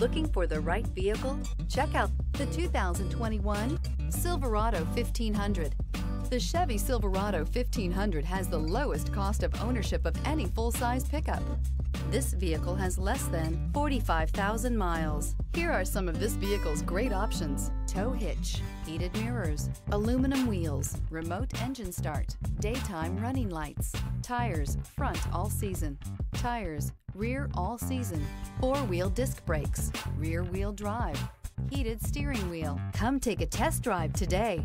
Looking for the right vehicle? Check out the 2021 Silverado 1500. The Chevy Silverado 1500 has the lowest cost of ownership of any full-size pickup. This vehicle has less than 45,000 miles. Here are some of this vehicle's great options. Tow hitch, heated mirrors, aluminum wheels, remote engine start, daytime running lights, tires, front all season, tires, rear all season, four-wheel disc brakes, rear wheel drive, heated steering wheel. Come take a test drive today.